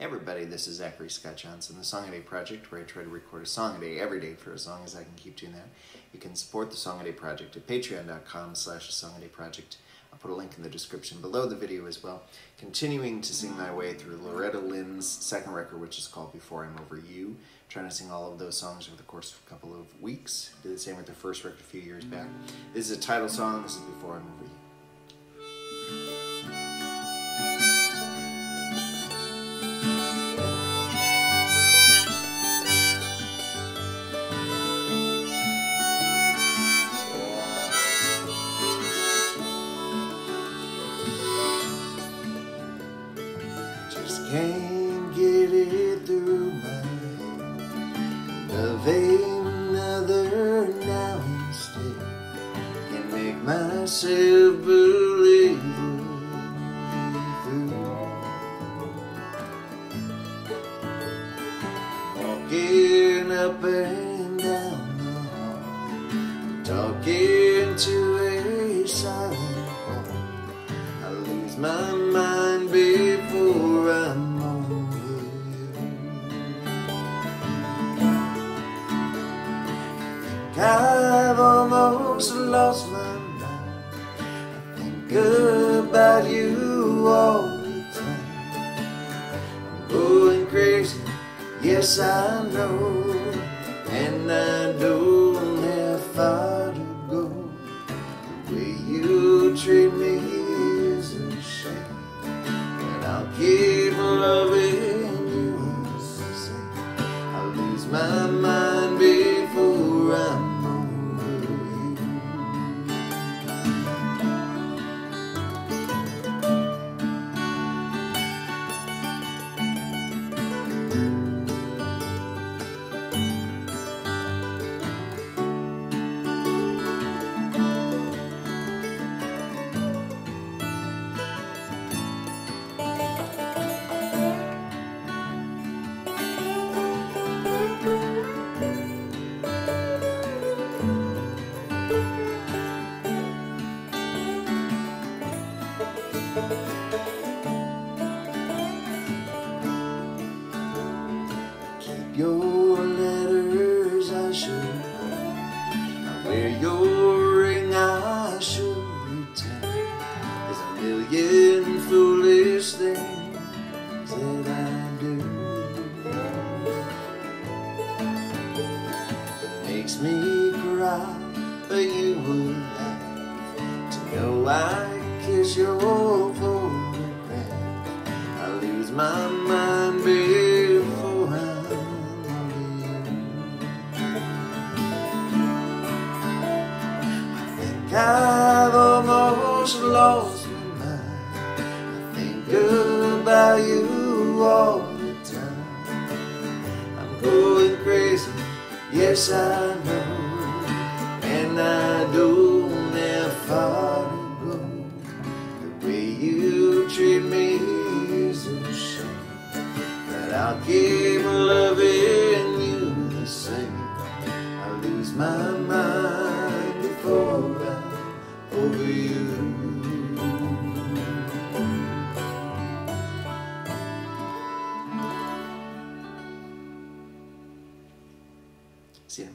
Hey everybody, this is Zachary Scot Johnson, the Song a Day Project, where I try to record a song a day every day for as long as I can keep doing that. You can support the Song a Day Project at patreon.com slash the Song a Project. I'll put a link in the description below the video as well. Continuing to sing my way through Loretta Lynn's second record, which is called Before I'm Over You. Trying to sing all of those songs over the course of a couple of weeks. Did the same with her first record a few years back. This is a title song. This is Before I'm Over You. Just can't get it through my head. Love another now instead. Can make myself believe. Walking up and down the hall, talking to a silent wall. I lose my mind I've almost lost my mind. I think about you all the time. I'm going crazy, yes I know, and I don't have far to go. The way you treat me is a shame, and I'll keep loving you. I lose my your letters, I should. I wear your ring, I should return. There's a million foolish things that I do. It makes me cry, but you would laugh to know I kiss your photograph. I lose my mind I've almost lost my mind. I think about you all the time. I'm going crazy, yes I know, and I don't have far to go. The way you treat me is a shame, but I'll keep loving you the same. I lose my mind. Sí.